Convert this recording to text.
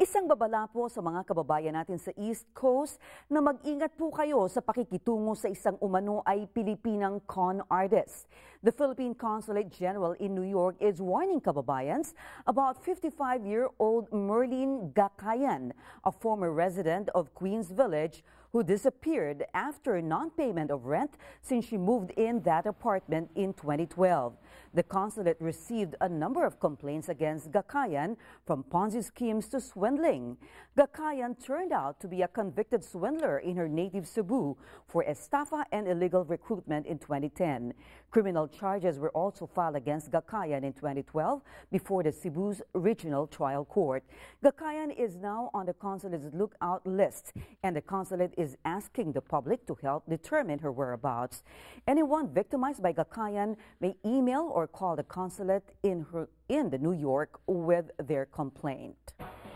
Isang babala po sa mga kababayan natin sa East Coast na mag-ingat po kayo sa pakikitungo sa isang umano ay Pilipinang con artist. The Philippine Consulate General in New York is warning kababayans about 55-year-old Merlin Gakayan, a former resident of Queens Village who disappeared after non-payment of rent since she moved in that apartment in 2012. The consulate received a number of complaints against Gakayan from Ponzi schemes to swindling. Gakayan turned out to be a convicted swindler in her native Cebu for estafa and illegal recruitment in 2010. Criminal charges were also filed against Gakayan in 2012 before the Cebu's Regional Trial Court. Gakayan is now on the consulate's lookout list, and the consulate is asking the public to help determine her whereabouts. Anyone victimized by Gakayan may email or call the consulate in, her, in the New York with their complaint.